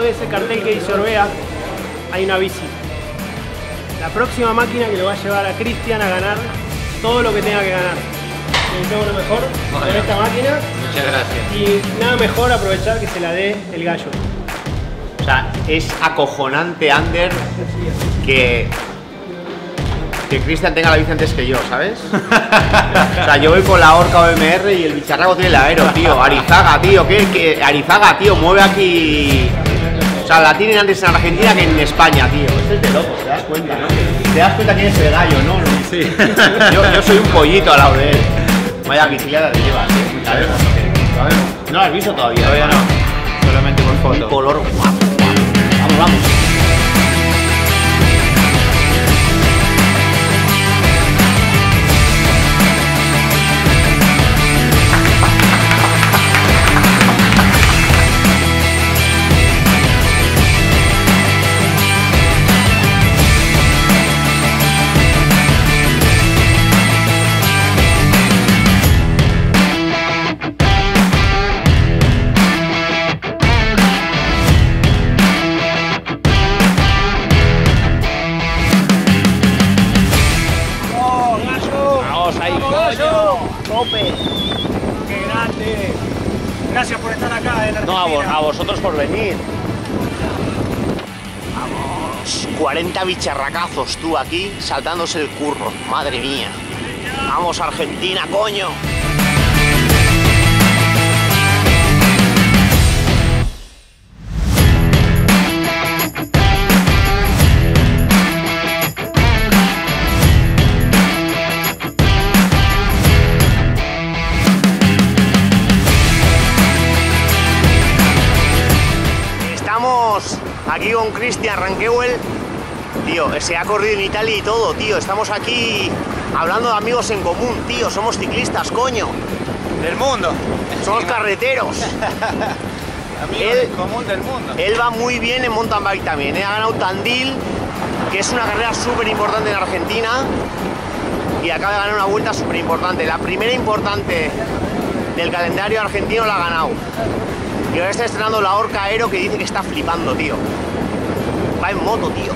de ese cartel que dice Orbea hay una bici. La próxima máquina que lo va a llevar a Cristian a ganar todo lo que tenga que ganar. Deseo lo mejor con Bueno. esta máquina Muchas gracias. y nada mejor aprovechar que se la dé el gallo. O sea, es acojonante, Ander, que. Que Cristian tenga la bici antes que yo, ¿sabes? o sea, yo voy con la Orca OMR y el bicharraco tiene la Aero, tío. Arizaga, tío, ¿qué? ¿Qué? Arizaga, tío, mueve aquí. O sea, la tienen antes en Argentina que en España, tío. Esto es de loco, ¿te das cuenta, no? Te das cuenta quién es el gallo, ¿no? Sí. Yo, yo soy un pollito al lado de él. Vaya bicicleta te llevas, ¿eh? ¿No lo has visto todavía? Todavía no. Solamente por Un foto. color guapo, vamos. ¡Vamos ¡Qué grande! Gracias por estar acá en No, a, vos- a vosotros por venir. Vamos. 40 bicharracazos tú aquí saltándose el curro. Madre mía. Vamos, Argentina, coño. Aquí con Cristian Ranquewel. Tío, se ha corrido en Italia y todo, tío. Estamos aquí hablando de amigos en común, tío. Somos ciclistas, coño. Del mundo. Somos carreteros. Amigos Él- en común del mundo. Él va muy bien en mountain bike también. ¿eh? Ha ganado Tandil, que es una carrera súper importante en Argentina. Y acaba de ganar una vuelta súper importante. La primera importante del calendario argentino la ha ganado. Y ahora está estrenando la Orca Aero que dice que está flipando, tío. Va en moto, tío.